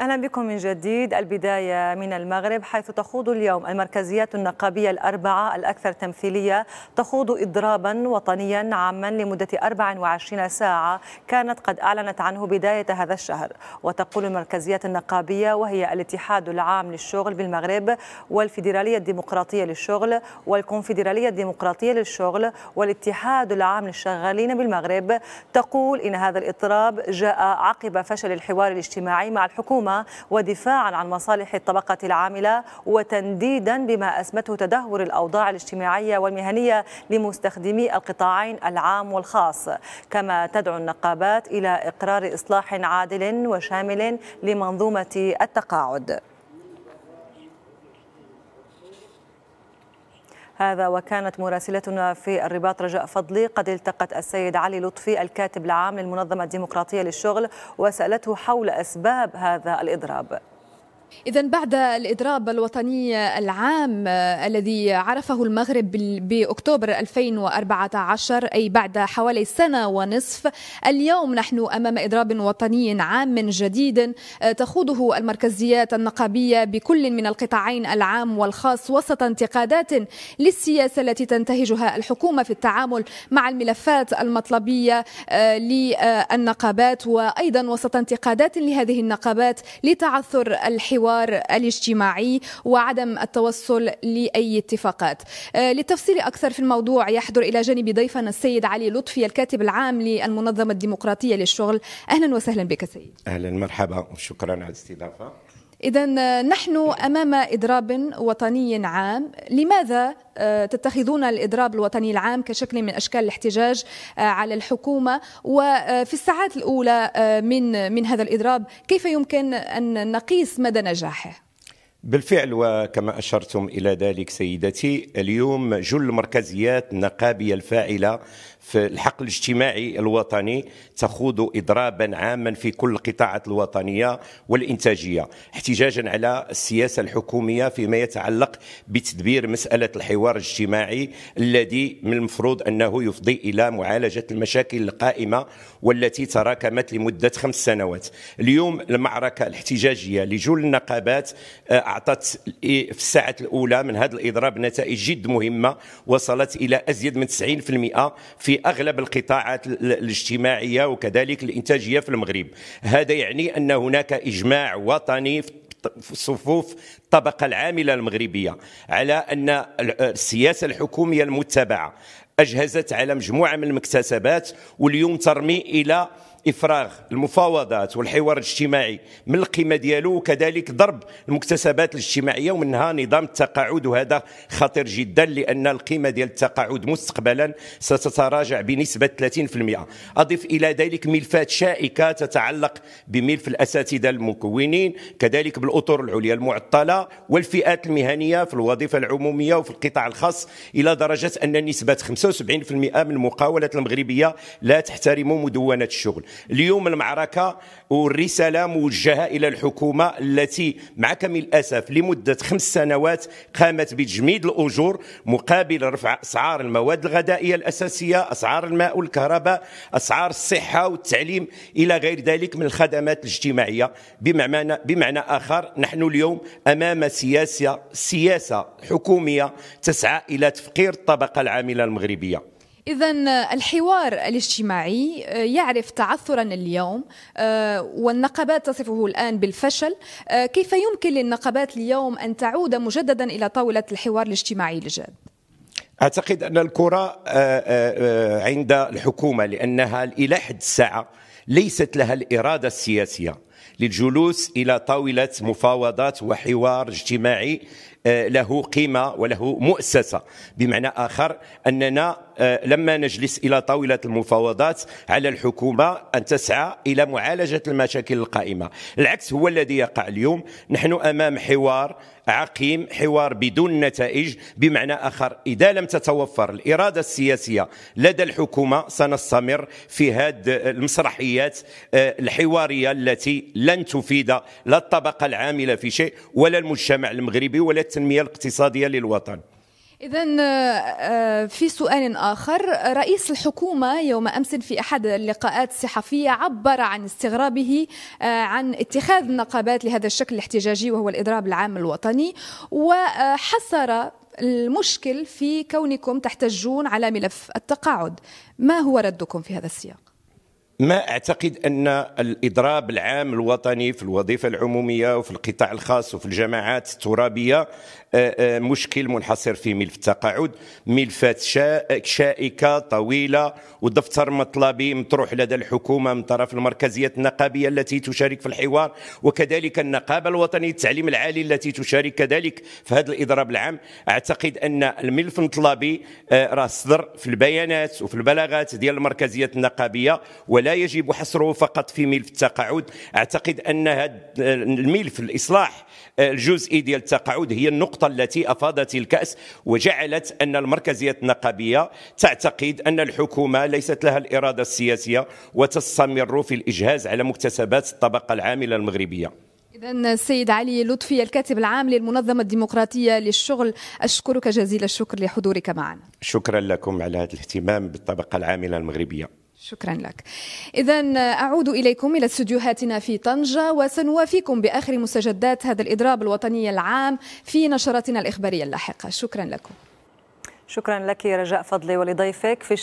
أهلا بكم من جديد البداية من المغرب حيث تخوض اليوم المركزيات النقابية الأربعة الأكثر تمثيلية تخوض اضرابا وطنيا عاما لمدة 24 ساعة كانت قد أعلنت عنه بداية هذا الشهر. وتقول المركزيات النقابية وهي الاتحاد العام للشغل بالمغرب والفيدرالية الديمقراطية للشغل والكونفدراليه الديمقراطية للشغل والاتحاد العام للشغالين بالمغرب تقول إن هذا الإضراب جاء عقب فشل الحوار الاجتماعي مع الحكومة ودفاعا عن مصالح الطبقة العاملة وتنديدا بما أسمته تدهور الأوضاع الاجتماعية والمهنية لمستخدمي القطاعين العام والخاص. كما تدعو النقابات إلى إقرار إصلاح عادل وشامل لمنظومة التقاعد. هذا وكانت مراسلتنا في الرباط رجاء فضلي. قد التقت السيد علي لطفي الكاتب العام للمنظمة الديمقراطية للشغل وسألته حول أسباب هذا الإضراب. إذا بعد الإضراب الوطني العام الذي عرفه المغرب بأكتوبر 2014 أي بعد حوالي سنة ونصف اليوم نحن أمام إضراب وطني عام جديد تخوضه المركزيات النقابية بكل من القطاعين العام والخاص وسط انتقادات للسياسة التي تنتهجها الحكومة في التعامل مع الملفات المطلبية للنقابات وأيضا وسط انتقادات لهذه النقابات لتعثر الحوار الحوار الاجتماعي وعدم التوصل لأي اتفاقات. للتفصيل أكثر في الموضوع يحضر إلى جانب ضيفنا السيد علي لطفي الكاتب العام للمنظمة الديمقراطية للشغل. أهلا وسهلا بك سيد. أهلا مرحبا وشكرا على الاستضافة. إذا نحن أمام إضراب وطني عام، لماذا تتخذون الإضراب الوطني العام كشكل من أشكال الاحتجاج على الحكومة وفي الساعات الأولى من من هذا الإضراب كيف يمكن أن نقيس مدى نجاحه؟ بالفعل وكما أشرتم إلى ذلك سيدتي اليوم جل المركزيات النقابية الفاعلة في الحق الاجتماعي الوطني تخوض اضرابا عاما في كل القطاعات الوطنية والإنتاجية احتجاجا على السياسة الحكومية فيما يتعلق بتدبير مسألة الحوار الاجتماعي الذي من المفروض أنه يفضي إلى معالجة المشاكل القائمة والتي تراكمت لمدة خمس سنوات. اليوم المعركة الاحتجاجية لجل النقابات أعطت في الساعة الأولى من هذا الإضراب نتائج جد مهمة وصلت إلى أزيد من 90% في أغلب القطاعات الاجتماعية وكذلك الإنتاجية في المغرب. هذا يعني أن هناك إجماع وطني في صفوف الطبقة العاملة المغربية على أن السياسة الحكومية المتبعة أجهزت على مجموعة من المكتسبات واليوم ترمي إلى إفراغ المفاوضات والحوار الاجتماعي من القيمة ديالو وكذلك ضرب المكتسبات الاجتماعية ومنها نظام التقاعد وهذا خطير جدا لأن القيمة ديال التقاعد مستقبلا ستتراجع بنسبة 30% أضف إلى ذلك ملفات شائكة تتعلق بملف الأساتذة المكونين كذلك بالأطر العليا المعطلة والفئات المهنية في الوظيفة العمومية وفي القطاع الخاص إلى درجة أن نسبة 75% من المقاولات المغربية لا تحترم مدونة الشغل. اليوم المعركة والرسالة موجهة إلى الحكومة التي مع كامل الأسف لمدة خمس سنوات قامت بتجميد الأجور مقابل رفع أسعار المواد الغذائية الأساسية أسعار الماء والكهرباء أسعار الصحة والتعليم إلى غير ذلك من الخدمات الاجتماعية. بمعنى, بمعنى آخر نحن اليوم أمام سياسة سياسة حكومية تسعى إلى تفقير الطبقة العاملة المغربية. إذا الحوار الاجتماعي يعرف تعثرا اليوم والنقابات تصفه الآن بالفشل كيف يمكن للنقابات اليوم أن تعود مجددا إلى طاولة الحوار الاجتماعي الجاد؟ أعتقد أن الكرة عند الحكومة لأنها إلى حد الساعة ليست لها الإرادة السياسية للجلوس إلى طاولة مفاوضات وحوار اجتماعي له قيمة وله مؤسسة. بمعنى آخر أننا لما نجلس إلى طاولة المفاوضات على الحكومة أن تسعى إلى معالجة المشاكل القائمة. العكس هو الذي يقع اليوم. نحن أمام حوار عقيم حوار بدون نتائج. بمعنى آخر إذا لم تتوفر الإرادة السياسية لدى الحكومة سنستمر في هذه المسرحيات الحوارية التي لن تفيد لا الطبقة العاملة في شيء ولا المجتمع المغربي ولا التنمية الاقتصادية للوطن. إذا في سؤال آخر. رئيس الحكومة يوم أمس في أحد اللقاءات الصحفية عبر عن استغرابه عن اتخاذ النقابات لهذا الشكل الاحتجاجي وهو الإضراب العام الوطني وحصر المشكل في كونكم تحتجون على ملف التقاعد. ما هو ردكم في هذا السياق؟ ما أعتقد أن الإضراب العام الوطني في الوظيفة العمومية وفي القطاع الخاص وفي الجماعات الترابية آه، آه، مشكل منحصر في ملف التقاعد ملفات شائكة طويلة ودفتر مطلبي مطروح لدى الحكومة من طرف المركزية النقابية التي تشارك في الحوار وكذلك النقابة الوطنيه للتعليم العالي التي تشارك كذلك في هذا الإضراب العام. أعتقد أن الملف المطلبي آه، راه صدر في البيانات وفي البلاغات ديال المركزية النقابية ولا يجب حصره فقط في ملف التقاعد. أعتقد أن هذا الملف الإصلاح الجزئي ديال التقاعد هي النقطة التي أفاضت الكأس وجعلت أن المركزيه النقابية تعتقد أن الحكومة ليست لها الإرادة السياسية وتستمر في الإجهاز على مكتسبات الطبقة العاملة المغربية. إذا السيد علي لطفي الكاتب العام للمنظمة الديمقراطية للشغل أشكرك جزيل الشكر لحضورك معنا. شكرا لكم على هذا الاهتمام بالطبقة العاملة المغربية. شكرا لك. إذا أعود إليكم إلى استديوهاتنا في طنجة وسنوافيكم بآخر مستجدات هذا الإضراب الوطني العام في نشراتنا الإخبارية اللاحقة. شكرا لكم. شكرا لك رجاء فضلي ولضيفك. في